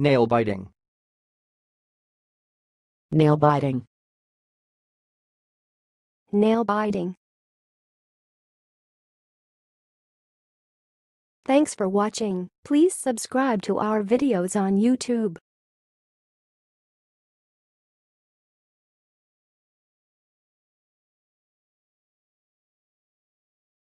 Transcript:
Nail biting. nail biting, nail biting. Thanks for watching. Please subscribe to our videos on YouTube.